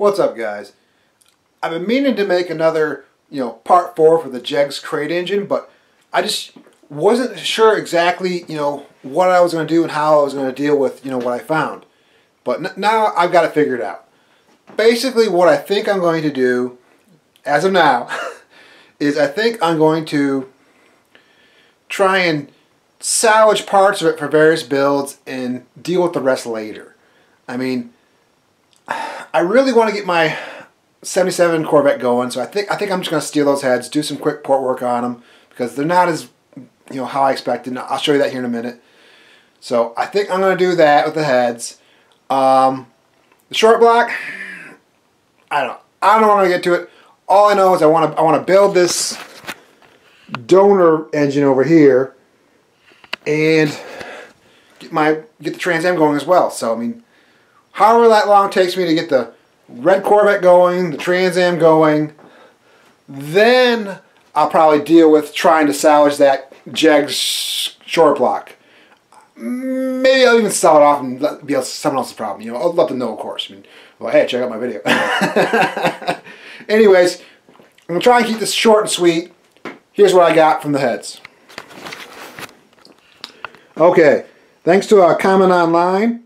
What's up guys? I've been meaning to make another, you know, part four for the Jegs crate engine, but I just wasn't sure exactly, you know, what I was going to do and how I was going to deal with, you know, what I found. But now I've got it figured out. Basically what I think I'm going to do, as of now, is I think I'm going to try and salvage parts of it for various builds and deal with the rest later. I mean, I really want to get my 77 Corvette going, so I think I think I'm just going to steal those heads, do some quick port work on them because they're not as you know how I expected. I'll show you that here in a minute. So I think I'm going to do that with the heads. Um, the short block, I don't I don't want to get to it. All I know is I want to I want to build this donor engine over here and get my get the Trans Am going as well. So I mean however that long takes me to get the red Corvette going, the Trans Am going, then I'll probably deal with trying to salvage that Jegs short block. Maybe I'll even sell it off and let be someone else's problem. You know, I'll let them know, of course. I mean, well, hey, check out my video. Anyways, I'm gonna try and keep this short and sweet. Here's what I got from the heads. Okay, thanks to uh, a comment online,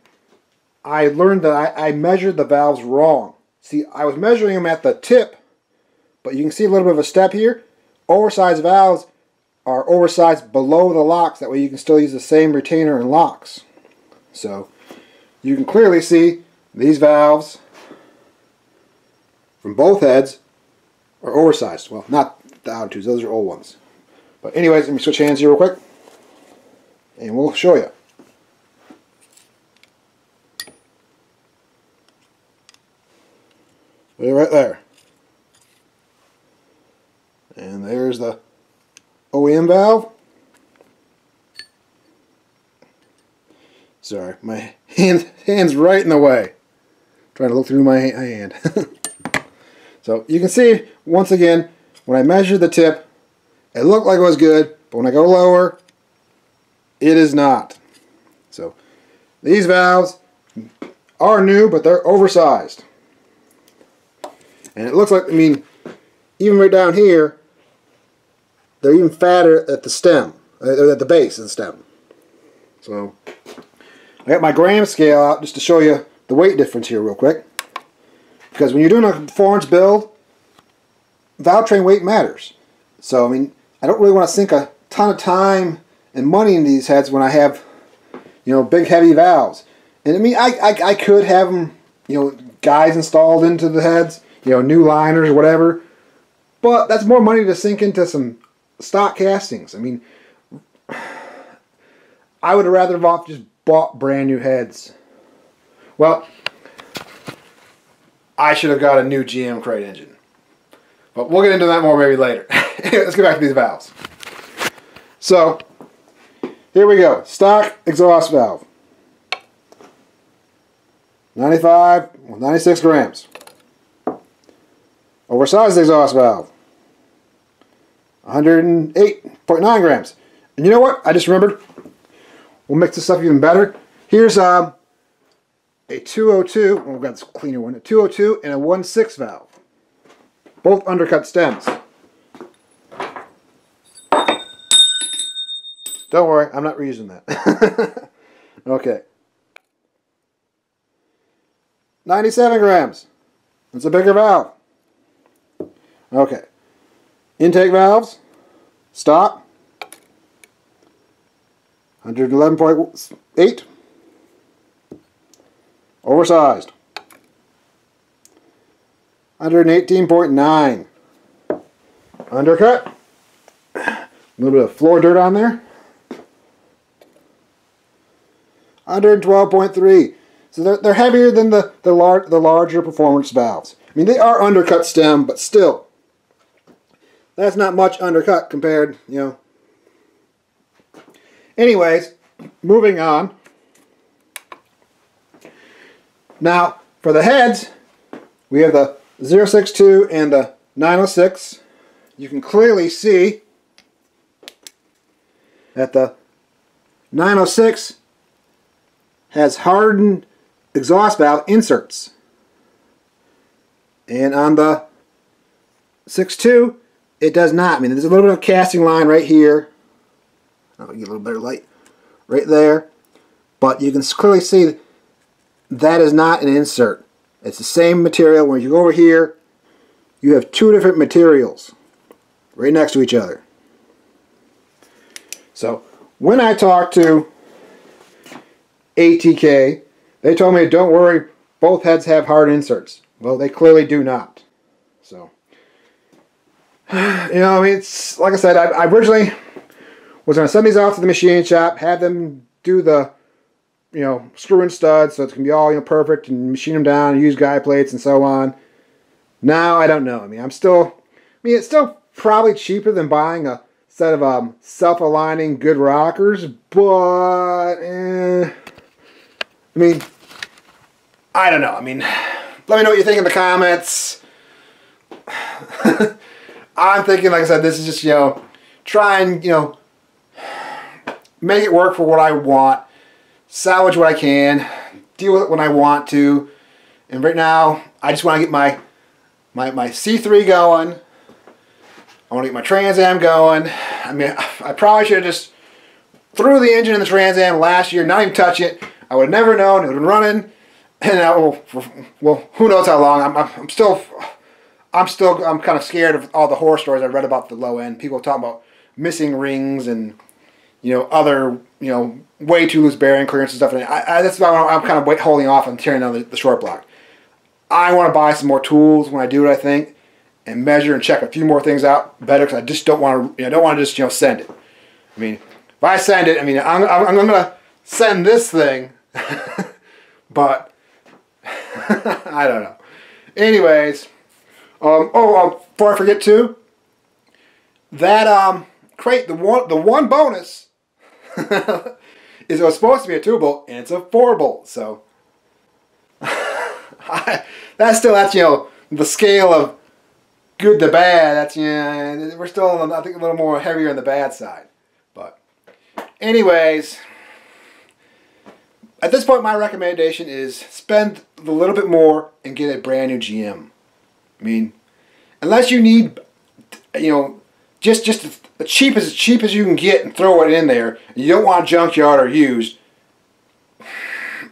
I learned that I, I, measured the valves wrong. See, I was measuring them at the tip, but you can see a little bit of a step here. Oversized valves are oversized below the locks. That way you can still use the same retainer and locks. So you can clearly see these valves from both heads are oversized. Well, not the outer those are old ones. But anyways, let me switch hands here real quick and we'll show you. Right there. And there's the OEM valve. Sorry, my hand, hand's right in the way. trying to look through my hand. so you can see, once again, when I measured the tip, it looked like it was good, but when I go lower, it is not. So these valves are new, but they're oversized. And it looks like, I mean, even right down here, they're even fatter at the stem, uh, at the base of the stem. So, I got my gram scale out just to show you the weight difference here real quick. Because when you're doing a 4 inch build, valve train weight matters. So, I mean, I don't really want to sink a ton of time and money in these heads when I have, you know, big heavy valves. And I mean, I, I, I could have them, you know, guys installed into the heads, you know, new liners or whatever. But that's more money to sink into some stock castings. I mean, I would have rather have off just bought brand new heads. Well, I should have got a new GM crate engine. But we'll get into that more maybe later. Let's get back to these valves. So, here we go. Stock exhaust valve. 95, 96 grams. Oversized exhaust valve. 108.9 grams. And you know what? I just remembered. We'll mix this up even better. Here's um, a 202, oh, we've got this cleaner one, a 202 and a 16 valve. Both undercut stems. Don't worry, I'm not reusing that. okay. 97 grams. It's a bigger valve. Okay. Intake valves. Stop. 111.8. Oversized. 118.9. Undercut. A little bit of floor dirt on there. 112.3. So they're, they're heavier than the, the, lar the larger performance valves. I mean, they are undercut stem, but still, that's not much undercut compared, you know. Anyways, moving on. Now, for the heads, we have the 062 and the 906. You can clearly see that the 906 has hardened exhaust valve inserts. And on the 6.2, it does not. I mean, there's a little bit of casting line right here. Oh, I'll get a little better light right there. But you can clearly see that is not an insert. It's the same material. When you go over here, you have two different materials right next to each other. So when I talked to ATK, they told me, don't worry, both heads have hard inserts. Well, they clearly do not. So, you know, I mean, it's like I said, I, I originally was going to send these off to the machine shop, have them do the, you know, screw in studs so it's going to be all, you know, perfect and machine them down and use guide plates and so on. Now, I don't know. I mean, I'm still, I mean, it's still probably cheaper than buying a set of um, self-aligning good rockers, but, eh, I mean, I don't know. I mean, let me know what you think in the comments. I'm thinking, like I said, this is just, you know, try and, you know, make it work for what I want, salvage what I can, deal with it when I want to. And right now, I just want to get my, my, my C3 going. I want to get my Trans Am going. I mean, I probably should have just threw the engine in the Trans Am last year, not even touch it. I would have never known. It would have been running. And uh, I, well, well, who knows how long. I'm, I'm still, I'm still, I'm kind of scared of all the horror stories I read about the low end. People talking about missing rings and, you know, other, you know, way too loose bearing clearance and stuff. And I, I, that's why I'm kind of holding off on tearing down the, the short block. I want to buy some more tools when I do it, I think, and measure and check a few more things out better because I just don't want to, you know, don't want to just, you know, send it. I mean, if I send it, I mean, I'm, I'm, I'm to send this thing, but I don't know. Anyways, um, oh, um, before I forget too, that um, crate, the one, the one bonus is it was supposed to be a two bolt and it's a four bolt. So I, that's still that's you know the scale of good to bad. That's yeah, we're still I think a little more heavier on the bad side. But anyways at this point, my recommendation is spend a little bit more and get a brand new GM. I mean, unless you need, you know, just just as cheap as cheap as you can get and throw it in there, you don't want junkyard or used.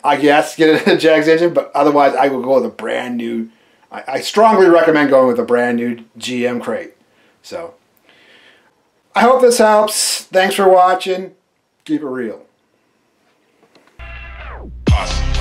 I guess get it in a Jegs engine, but otherwise I will go with a brand new. I, I strongly recommend going with a brand new GM crate. So, I hope this helps. Thanks for watching. Keep it real. Awesome.